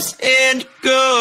comes and goes